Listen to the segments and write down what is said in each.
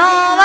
no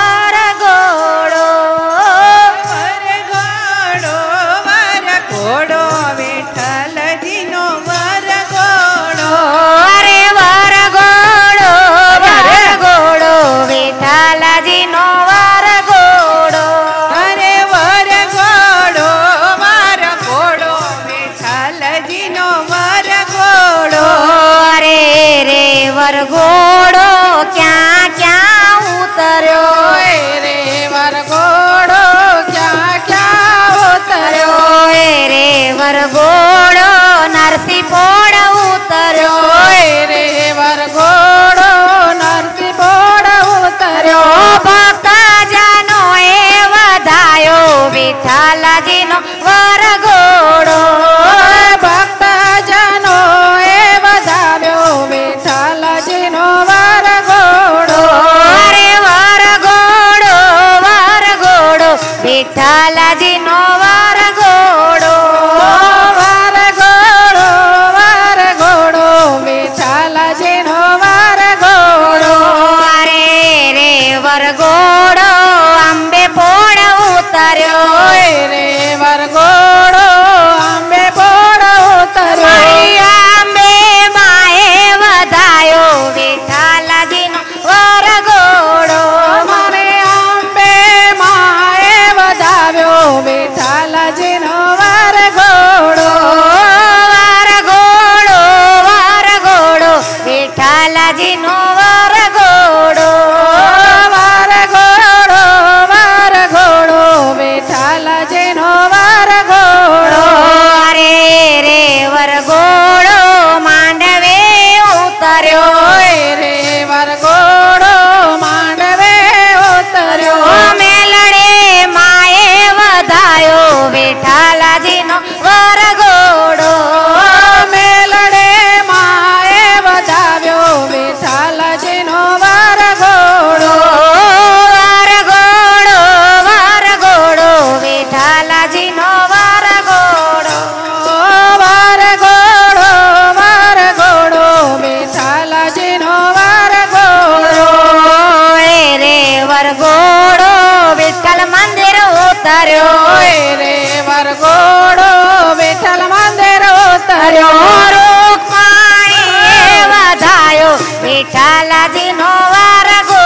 બાલાજીનો વરઘોડો ભક્તજનો એ વધાર્યો વિઠ્ઠલજીનો વરઘોડો અરે વરઘોડો વરઘોડો વિઠ્ઠલજીનો વરઘોડો વરઘોડો વરઘોડો વિઠ્ઠલજીનો વરઘોડો અરે રે વરઘોડો અંબે પો તાર્યો રે વર્ગો તર્યો રે વરઘોડો વિઠ્ઠલ મંદિરો તર્યો રૂકમાં વધાયો વિઠ્ઠલજી નો વરઘોડો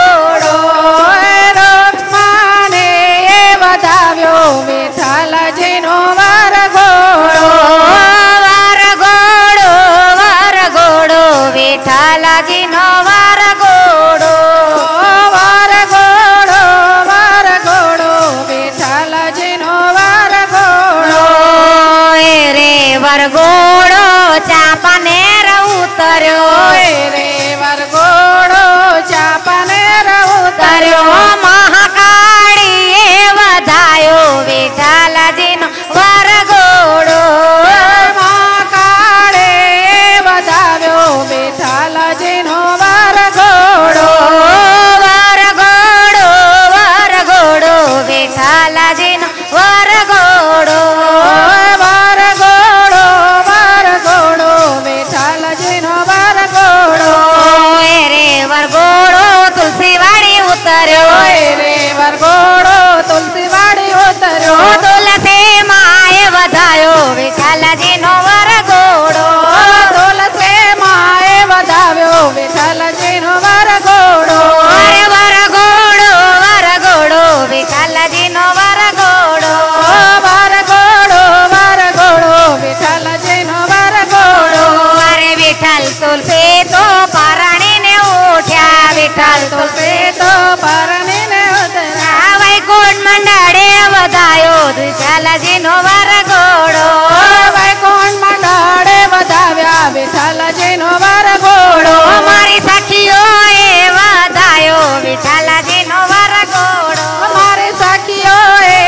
જેનો વાર ઘોડો અમારી સાખીઓ એ વધાયો વિઠાલા જેનો વાર ઘોડો અમારે સાખીઓ એ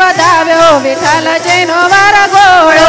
વધાવ્યો વિઠાલા જેનો વાર ઘોડો